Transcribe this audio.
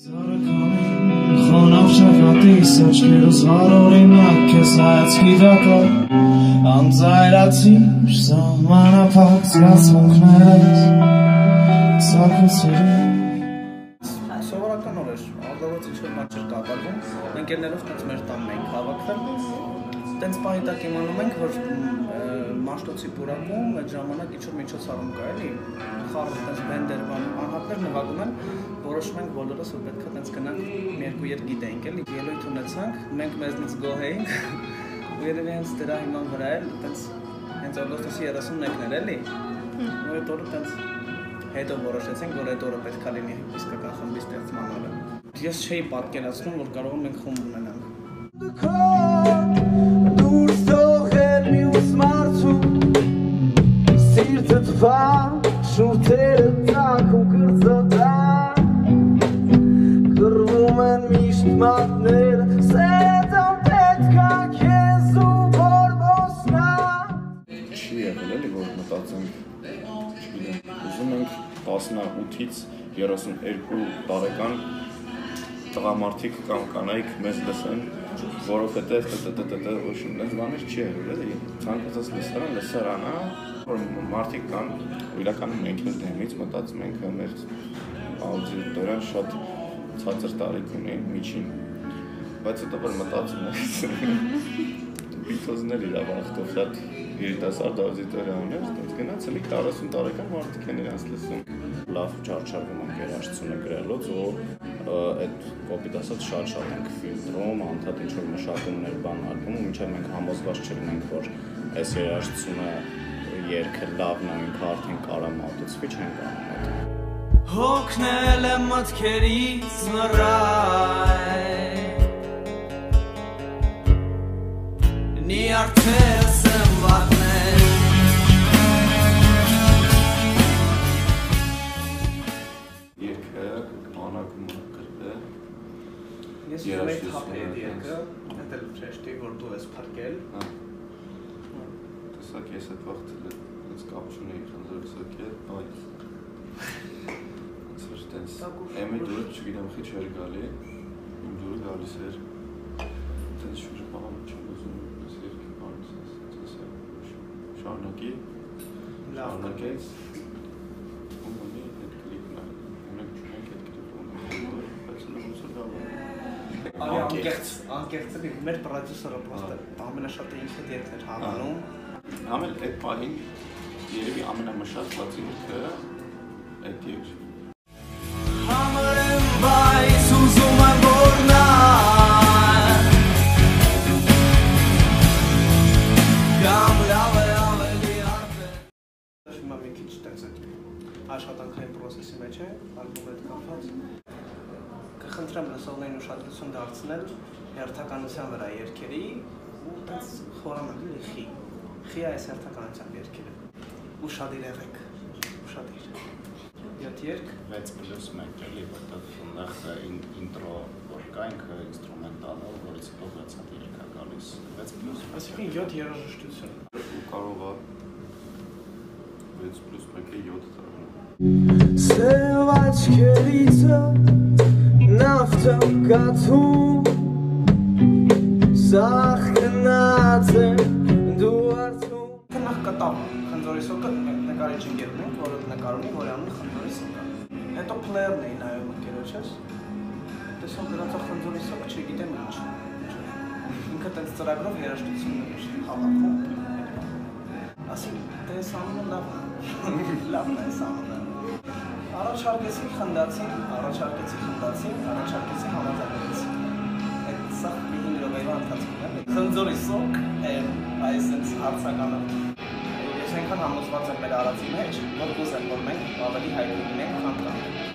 Խոնավ շակատիս աչքերս հարորինակ քեզ հայացքի դակար Անձայրացի սահմանափակ զգացմունքներս Սակուցերի Սովորական օր էր, ալդավոց ինչ-որ մաչ էր կատարվում, ընկերներով տենց մեր տան մենք հավաքվել, տենց պահի տակ իմանում ենք, որ Մաշտոցի պուրակում այդ ժամանակ ինչ-որ միջոցառում կա, էլի, խառը տենց բենդեր բան, անհատներ նվագում են, որոշում ենք բոլորս, որ պետք է տենց գնանք մի երկու երգ գիտենք, էլի, ելույթ ունեցանք, մենք մեզնից գոհ էինք, ու երևի հենց դրա հիման վրա էլ տենց հենց օգոստոսի 31-ն էր, էլի, ու այդ օրը տենց հետո որոշեցինք, որ այդ օրը պետք է լինի իսկական խմբի ստեղծման օրը։ Ես չէի պատկերացնում, որ կարող ենք խումբ ունենանք։ Դուրս թողել մյուս մարդու Սիրտը տվա, շուրթերը են միշտ մատները Սետան պետքա քեզ ու բորբոսնա չի եղել էլի որ մտածենք ուզում ենք 18-ից 32 տարեկան տղամարդիկ կամ կանայք մեզ լսեն որովհետև տտտտտ այնպես բաներ չի եղել էլի ցանկացած լսարան լսարան է որ մարդիկ կան ու իրականում մենք էլ դեմից մտածում ենք մեր աուդիտորիան շատ ցածր տարիք ունի միջին բայց հետո որ մտածում ես Բիթլզներ իր ավախտով շատ երիտասարդ աուդիտորիա ուներ, դից գնաց էլի 40 տարեկան մարդիկ են իրանց լսում։ Լավ ճարճարվում են երաժշտությունը գրելուց ու այդ կոպիտ ասած շատ-շատ ենք ֆիլտրում, անդադ ինչ որ մշակումներ բան արկում ու մինչև մենք համոզված չլինենք, որ այս երաժշտությունը երգը լավն է, ինքը արդեն կարա մատուցվի չենք անում այդ։ Հոգնել եմ մտքերից նռայ Նի արդես եմ վատնել Երգը բանակում գրվել Ես ուզում թափել է, երկը, դա էլ ճեշտի, որ դու ես փրկել։ Հա։ Տեսակ ես այդ վաղտել այս կապ չունեի խնդրեցակ է, բայց ոնց որ տենց Տակուր եմի շուռ։ դուրս չգիտեմ խի չէր գալի, իմ դուրը գալիս էր, տենց շուր բան չեմ ուզում, ես երկի բանից է, շարնակի, Լավ։ շարնակեց, ու մոնի այդ կլիպն է, ունենք չունենք այդ կլիպը բայց ոնց որ լավ է։ Արի անկեղծ, անկեղծելի մեր պրոդյուսերը պրոստը ամենաշատը ինքը դերքներ հավանում։ Ամեն այդ պահին երևի ամենամշակված ինքը այդ էր։ աշխատանքային process-ի մեջ է, ալբոմը հետ կապված։ Կխնդրեմ լսողներին ուշադրություն դարձնել հերթականության վրա երկերի ու տենց խորամանալ խի։ Խի այս հերթականությամբ երկերը։ Ուշադիր եղեք։ Ուշադիր։ 7 երկ 6 պլյուս 1 էլի, որտեղ այնտեղ ինտրո որ կա ինքը ինստրումենտալը, որից հետո 6 հատ երգ է գալիս։ 6 պլյուս Այսինքն 7 երաժշտություն։ Ու կարող է 6 պլյուս 1-ը 7 դառնալ։ Սև աչքերիցը նավթը կաթում Սաղ գնաց է դու արդում Կտավ խնձորի սոկը նկարիչ ընկերն ենք, որը նկարում է, որի անունը խնձորի սոկը։ Հետո պլեերն էի նայում ընկերոջս։ Տեսա դրանց խնձորի սոկը չգիտեմ ինչ։ Ինքը տենց ծրագրով երաժշտություններ էր հավաքում։ Ասի, դե այս անունը լավ է։ է այս անունը։ Առաջարկեցի խնդացին, առաջարկեցի խնդացին, առաջարկեցի համաձայնեցի։ սա մի 5 րոպեվա ընթացքում է։ Խնձորի սոկ, այսպես հարցականը։ Ես այնքան համոզված եմ մեր արածի մեջ, որ կուզեմ, որ մենք ավելի հայտնի լինենք, քան կան։